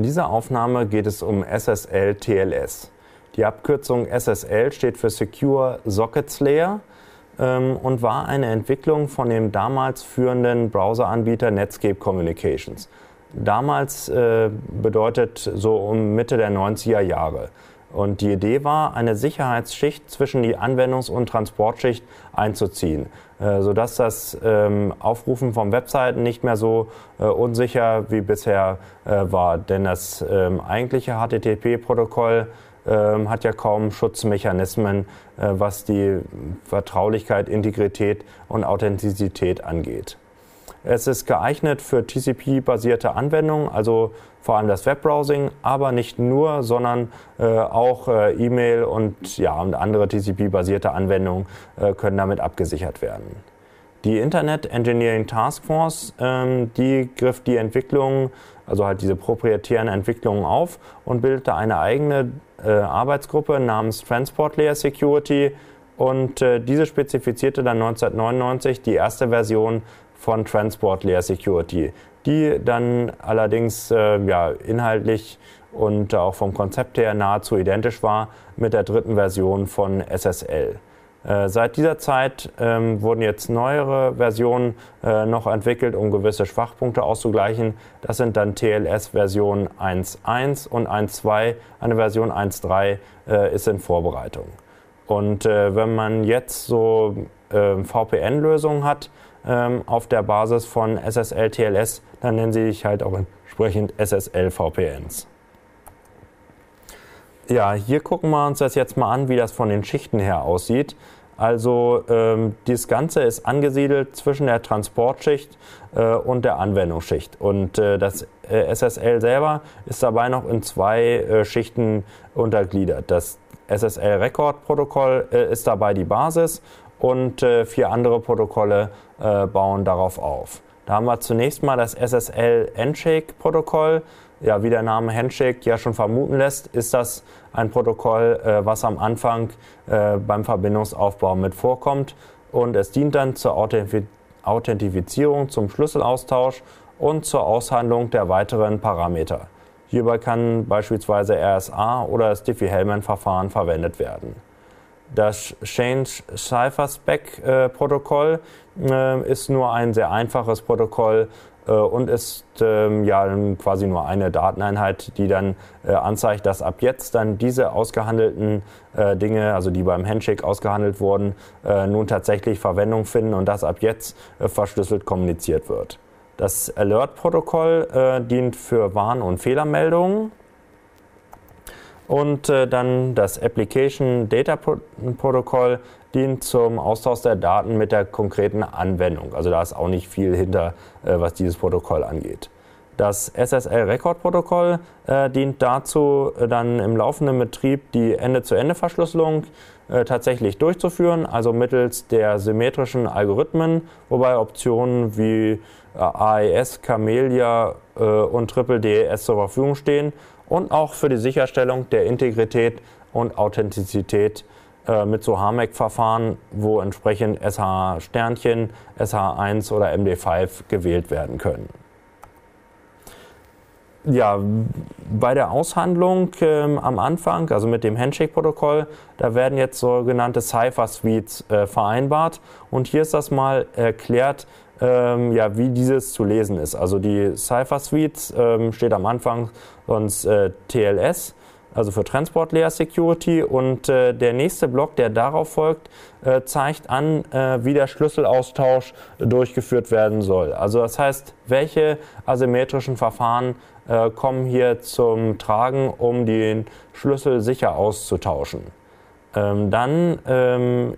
In dieser Aufnahme geht es um SSL TLS. Die Abkürzung SSL steht für Secure Sockets Layer ähm, und war eine Entwicklung von dem damals führenden Browseranbieter Netscape Communications. Damals äh, bedeutet so um Mitte der 90er Jahre. Und die Idee war, eine Sicherheitsschicht zwischen die Anwendungs- und Transportschicht einzuziehen, äh, sodass das ähm, Aufrufen von Webseiten nicht mehr so äh, unsicher wie bisher äh, war. Denn das ähm, eigentliche HTTP-Protokoll ähm, hat ja kaum Schutzmechanismen, was die Vertraulichkeit, Integrität und Authentizität angeht. Es ist geeignet für TCP-basierte Anwendungen, also vor allem das Webbrowsing, aber nicht nur, sondern äh, auch äh, E-Mail und, ja, und andere TCP-basierte Anwendungen äh, können damit abgesichert werden. Die Internet Engineering Task Force, ähm, die griff die Entwicklung, also halt diese proprietären Entwicklungen auf und bildete eine eigene äh, Arbeitsgruppe namens Transport Layer Security und äh, diese spezifizierte dann 1999 die erste Version von Transport Layer Security, die dann allerdings äh, ja, inhaltlich und auch vom Konzept her nahezu identisch war mit der dritten Version von SSL. Äh, seit dieser Zeit ähm, wurden jetzt neuere Versionen äh, noch entwickelt, um gewisse Schwachpunkte auszugleichen. Das sind dann TLS Version 1.1 und 1.2. Eine Version 1.3 äh, ist in Vorbereitung. Und äh, wenn man jetzt so VPN-Lösungen hat, ähm, auf der Basis von SSL TLS, dann nennen sie sich halt auch entsprechend SSL VPNs. Ja, hier gucken wir uns das jetzt mal an, wie das von den Schichten her aussieht. Also ähm, das Ganze ist angesiedelt zwischen der Transportschicht äh, und der Anwendungsschicht. Und äh, das äh, SSL selber ist dabei noch in zwei äh, Schichten untergliedert. Das SSL-Record-Protokoll äh, ist dabei die Basis und äh, vier andere Protokolle äh, bauen darauf auf. Da haben wir zunächst mal das SSL Handshake Protokoll. Ja, wie der Name Handshake ja schon vermuten lässt, ist das ein Protokoll, äh, was am Anfang äh, beim Verbindungsaufbau mit vorkommt und es dient dann zur Authentifizierung, zum Schlüsselaustausch und zur Aushandlung der weiteren Parameter. Hierbei kann beispielsweise RSA oder das Diffie-Hellman-Verfahren verwendet werden. Das Change Cipher Spec äh, Protokoll äh, ist nur ein sehr einfaches Protokoll äh, und ist ähm, ja quasi nur eine Dateneinheit, die dann anzeigt, dass ab jetzt dann diese ausgehandelten Dinge, also die beim Handshake ausgehandelt wurden, nun tatsächlich Verwendung finden und dass ab jetzt verschlüsselt kommuniziert wird. Das Alert-Protokoll dient für Warn- und Fehlermeldungen und äh, dann das Application Data Protocol dient zum Austausch der Daten mit der konkreten Anwendung. Also da ist auch nicht viel hinter, äh, was dieses Protokoll angeht. Das SSL Record Protokoll äh, dient dazu, äh, dann im laufenden Betrieb die Ende-zu-Ende-Verschlüsselung äh, tatsächlich durchzuführen, also mittels der symmetrischen Algorithmen, wobei Optionen wie äh, AES, Camellia und Triple DES zur Verfügung stehen und auch für die Sicherstellung der Integrität und Authentizität äh, mit so HAMEC-Verfahren, wo entsprechend SH-Sternchen, SH1 oder MD5 gewählt werden können. Ja, bei der Aushandlung ähm, am Anfang, also mit dem Handshake-Protokoll, da werden jetzt sogenannte Cipher-Suites äh, vereinbart. Und hier ist das mal erklärt, ähm, ja, wie dieses zu lesen ist. Also die Cipher Suites ähm, steht am Anfang sonst äh, TLS, also für Transport Layer Security. Und äh, der nächste Block, der darauf folgt, äh, zeigt an, äh, wie der Schlüsselaustausch durchgeführt werden soll. Also das heißt, welche asymmetrischen Verfahren äh, kommen hier zum Tragen, um den Schlüssel sicher auszutauschen. Ähm, dann ähm,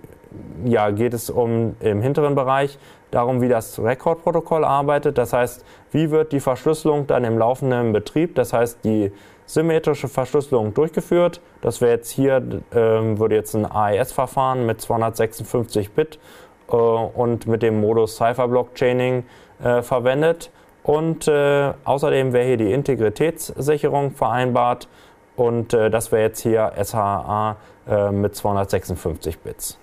ja, geht es um im hinteren Bereich darum, wie das Rekordprotokoll arbeitet. Das heißt, wie wird die Verschlüsselung dann im laufenden Betrieb, das heißt die symmetrische Verschlüsselung durchgeführt. Das wäre jetzt hier, ähm, würde jetzt ein AES-Verfahren mit 256 Bit äh, und mit dem Modus Cipher Blockchaining äh, verwendet. Und äh, außerdem wäre hier die Integritätssicherung vereinbart und äh, das wäre jetzt hier SHA äh, mit 256 Bits.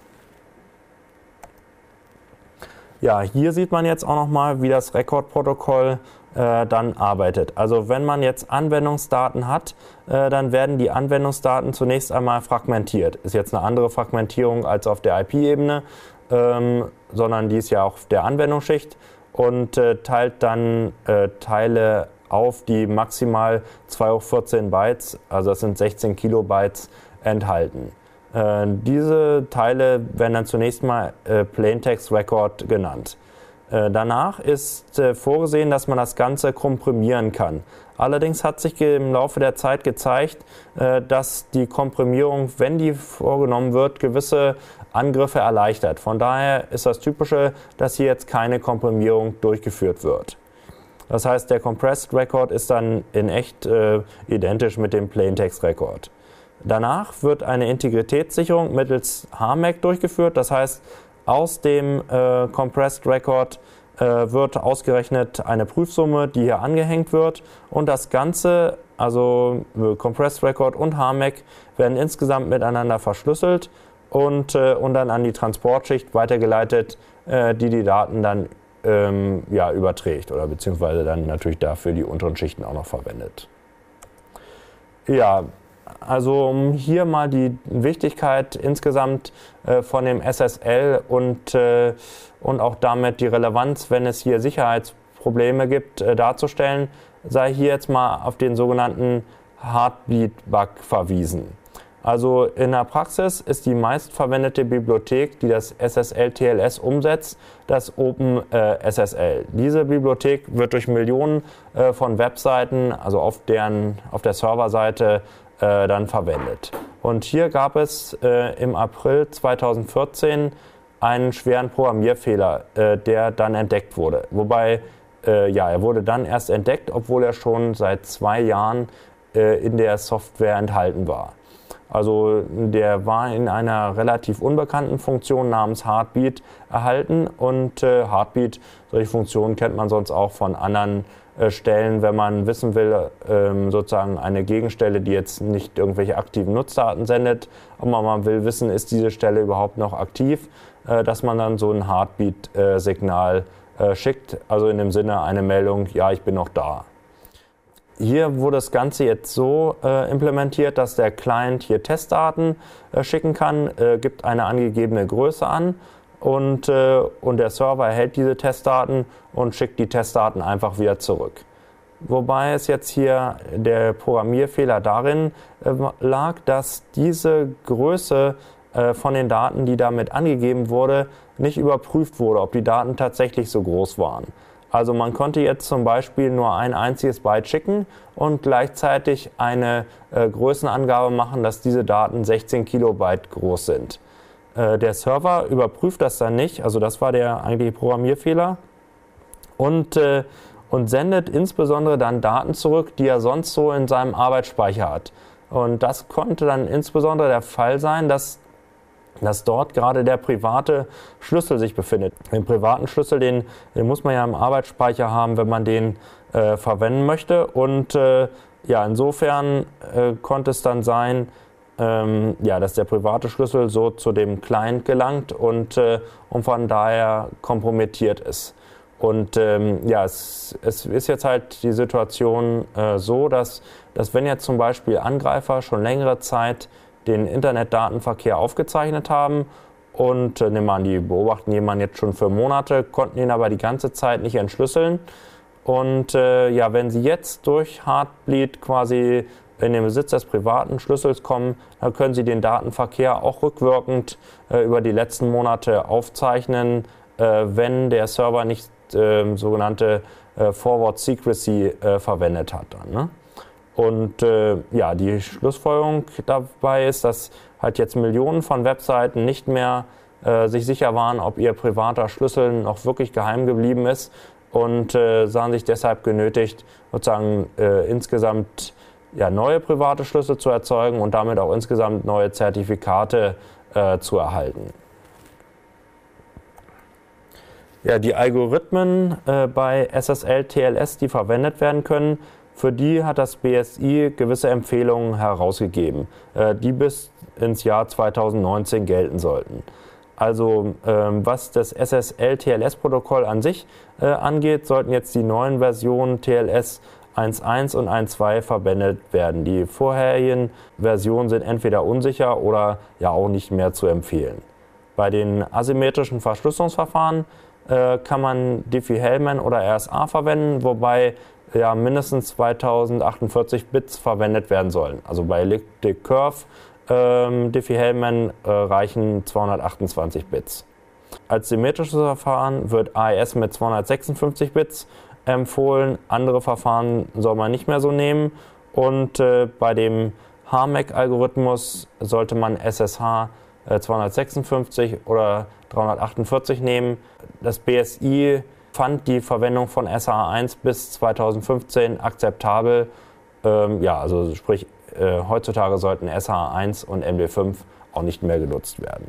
Ja, hier sieht man jetzt auch nochmal, wie das Rekordprotokoll äh, dann arbeitet. Also wenn man jetzt Anwendungsdaten hat, äh, dann werden die Anwendungsdaten zunächst einmal fragmentiert. Ist jetzt eine andere Fragmentierung als auf der IP-Ebene, ähm, sondern die ist ja auch auf der Anwendungsschicht und äh, teilt dann äh, Teile auf, die maximal 2 hoch 14 Bytes, also das sind 16 Kilobytes, enthalten. Äh, diese Teile werden dann zunächst mal äh, Plaintext Record genannt. Äh, danach ist äh, vorgesehen, dass man das Ganze komprimieren kann. Allerdings hat sich im Laufe der Zeit gezeigt, äh, dass die Komprimierung, wenn die vorgenommen wird, gewisse Angriffe erleichtert. Von daher ist das Typische, dass hier jetzt keine Komprimierung durchgeführt wird. Das heißt, der Compressed Record ist dann in echt identisch mit dem Plaintext Record. Danach wird eine Integritätssicherung mittels HMAC durchgeführt. Das heißt, aus dem äh, Compressed Record äh, wird ausgerechnet eine Prüfsumme, die hier angehängt wird. Und das Ganze, also äh, Compressed Record und HMAC, werden insgesamt miteinander verschlüsselt und, äh, und dann an die Transportschicht weitergeleitet, äh, die die Daten dann ähm, ja, überträgt oder beziehungsweise dann natürlich dafür die unteren Schichten auch noch verwendet. Ja, also um hier mal die Wichtigkeit insgesamt äh, von dem SSL und, äh, und auch damit die Relevanz, wenn es hier Sicherheitsprobleme gibt, äh, darzustellen, sei hier jetzt mal auf den sogenannten Heartbeat-Bug verwiesen. Also in der Praxis ist die meistverwendete Bibliothek, die das SSL-TLS umsetzt, das OpenSSL. Äh, Diese Bibliothek wird durch Millionen äh, von Webseiten, also auf, deren, auf der Serverseite, äh, dann verwendet. Und hier gab es äh, im April 2014 einen schweren Programmierfehler, äh, der dann entdeckt wurde. Wobei, äh, ja, er wurde dann erst entdeckt, obwohl er schon seit zwei Jahren äh, in der Software enthalten war. Also der war in einer relativ unbekannten Funktion namens Heartbeat erhalten und äh, Heartbeat, solche Funktionen kennt man sonst auch von anderen Stellen, wenn man wissen will, ähm, sozusagen eine Gegenstelle, die jetzt nicht irgendwelche aktiven Nutzdaten sendet, aber man will wissen, ist diese Stelle überhaupt noch aktiv, äh, dass man dann so ein Heartbeat-Signal äh, schickt, also in dem Sinne eine Meldung, ja, ich bin noch da. Hier wurde das Ganze jetzt so äh, implementiert, dass der Client hier Testdaten äh, schicken kann, äh, gibt eine angegebene Größe an und, äh, und der Server erhält diese Testdaten und schickt die Testdaten einfach wieder zurück. Wobei es jetzt hier der Programmierfehler darin äh, lag, dass diese Größe äh, von den Daten, die damit angegeben wurde, nicht überprüft wurde, ob die Daten tatsächlich so groß waren. Also man konnte jetzt zum Beispiel nur ein einziges Byte schicken und gleichzeitig eine äh, Größenangabe machen, dass diese Daten 16 Kilobyte groß sind. Äh, der Server überprüft das dann nicht, also das war der eigentliche Programmierfehler und, äh, und sendet insbesondere dann Daten zurück, die er sonst so in seinem Arbeitsspeicher hat. Und das konnte dann insbesondere der Fall sein, dass dass dort gerade der private Schlüssel sich befindet. Den privaten Schlüssel, den, den muss man ja im Arbeitsspeicher haben, wenn man den äh, verwenden möchte. Und äh, ja, insofern äh, konnte es dann sein, ähm, ja, dass der private Schlüssel so zu dem Client gelangt und, äh, und von daher kompromittiert ist. Und ähm, ja, es, es ist jetzt halt die Situation äh, so, dass, dass wenn jetzt zum Beispiel Angreifer schon längere Zeit den Internetdatenverkehr aufgezeichnet haben. Und äh, nehmen wir an, die beobachten jemanden jetzt schon für Monate, konnten ihn aber die ganze Zeit nicht entschlüsseln. Und äh, ja, wenn sie jetzt durch Heartbleed quasi in den Besitz des privaten Schlüssels kommen, dann können sie den Datenverkehr auch rückwirkend äh, über die letzten Monate aufzeichnen, äh, wenn der Server nicht ähm, sogenannte äh, Forward Secrecy äh, verwendet hat. Dann, ne? Und äh, ja, die Schlussfolgerung dabei ist, dass halt jetzt Millionen von Webseiten nicht mehr äh, sich sicher waren, ob ihr privater Schlüssel noch wirklich geheim geblieben ist und sahen sich deshalb genötigt, sozusagen insgesamt ja, neue private Schlüssel zu erzeugen und damit auch insgesamt neue Zertifikate äh, zu erhalten. Ja, die Algorithmen äh, bei SSL TLS, die verwendet werden können, für die hat das BSI gewisse Empfehlungen herausgegeben, äh, die bis ins Jahr 2019 gelten sollten. Also ähm, was das SSL-TLS-Protokoll an sich äh, angeht, sollten jetzt die neuen Versionen TLS 1.1 und 1.2 verwendet werden. Die vorherigen Versionen sind entweder unsicher oder ja auch nicht mehr zu empfehlen. Bei den asymmetrischen Verschlüsselungsverfahren äh, kann man Diffie-Hellman oder RSA verwenden, wobei ja mindestens 2048 Bits verwendet werden sollen. Also bei Elliptic Curve ähm, Diffie-Hellman äh, reichen 228 Bits. Als symmetrisches Verfahren wird AES mit 256 Bits empfohlen. Andere Verfahren soll man nicht mehr so nehmen. Und äh, bei dem HAMEC-Algorithmus sollte man SSH äh, 256 oder 348 nehmen. Das BSI fand die Verwendung von SH1 bis 2015 akzeptabel. Ähm, ja, also sprich, äh, heutzutage sollten SH1 und MD5 auch nicht mehr genutzt werden.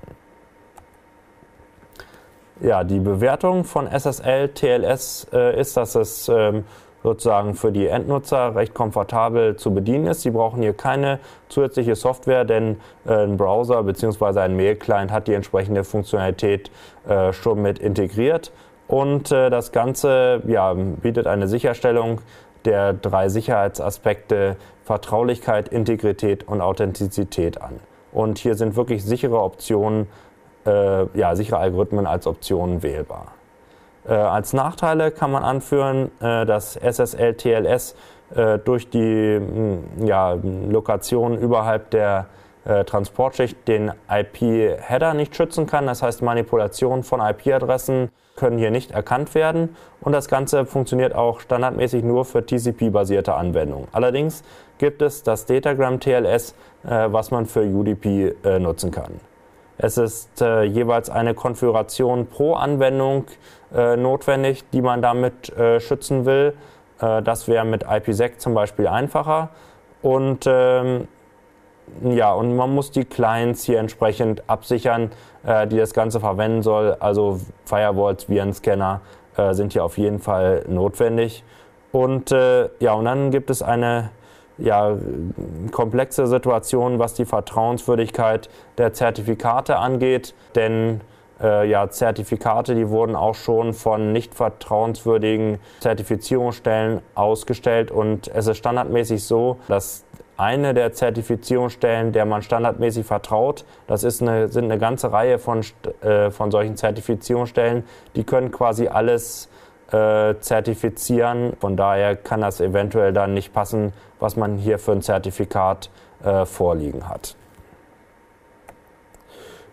Ja, die Bewertung von SSL TLS äh, ist, dass es ähm, sozusagen für die Endnutzer recht komfortabel zu bedienen ist. Sie brauchen hier keine zusätzliche Software, denn äh, ein Browser bzw. ein Mail-Client hat die entsprechende Funktionalität äh, schon mit integriert. Und äh, das Ganze ja, bietet eine Sicherstellung der drei Sicherheitsaspekte Vertraulichkeit, Integrität und Authentizität an. Und hier sind wirklich sichere Optionen äh, ja, sichere Algorithmen als Optionen wählbar. Äh, als Nachteile kann man anführen, äh, dass SSL TLS äh, durch die mh, ja, Lokation überhalb der äh, Transportschicht den IP-Header nicht schützen kann. Das heißt, Manipulationen von IP-Adressen können hier nicht erkannt werden und das Ganze funktioniert auch standardmäßig nur für TCP-basierte Anwendungen. Allerdings gibt es das Datagram TLS, äh, was man für UDP nutzen kann. Es ist äh, jeweils eine Konfiguration pro Anwendung äh, notwendig, die man damit äh, schützen will. Äh, das wäre mit IPsec zum Beispiel einfacher. Und ähm, ja, und man muss die Clients hier entsprechend absichern, äh, die das Ganze verwenden soll. Also Firewalls, Virenscanner äh, sind hier auf jeden Fall notwendig. Und ja, und dann gibt es eine ja, komplexe Situation, was die Vertrauenswürdigkeit der Zertifikate angeht, denn äh, ja, Zertifikate, die wurden auch schon von nicht vertrauenswürdigen Zertifizierungsstellen ausgestellt. Und es ist standardmäßig so, dass eine der Zertifizierungsstellen, der man standardmäßig vertraut, das ist eine, sind eine ganze Reihe von, äh, von solchen Zertifizierungsstellen, die können quasi alles äh, zertifizieren. Von daher kann das eventuell dann nicht passen, was man hier für ein Zertifikat äh, vorliegen hat.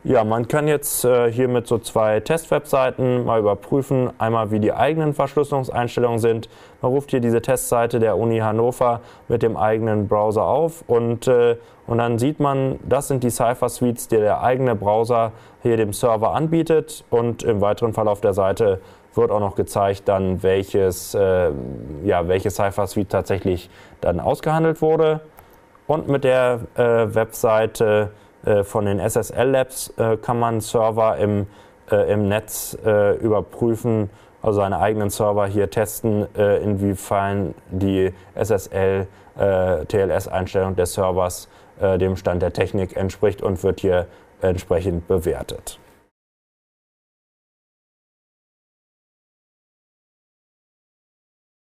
Ja, man kann jetzt äh, hier mit so zwei Testwebseiten mal überprüfen, einmal wie die eigenen Verschlüsselungseinstellungen sind. Man ruft hier diese Testseite der Uni Hannover mit dem eigenen Browser auf und, äh, und dann sieht man, das sind die Cypher Suites, die der eigene Browser hier dem Server anbietet und im weiteren Verlauf der Seite wird auch noch gezeigt, dann welches, äh, ja, welche Cypher Suite tatsächlich dann ausgehandelt wurde. Und mit der äh, Webseite äh, von den SSL Labs äh, kann man Server im, äh, im Netz äh, überprüfen, also seine eigenen Server hier testen, inwiefern die SSL TLS-Einstellung des Servers dem Stand der Technik entspricht und wird hier entsprechend bewertet.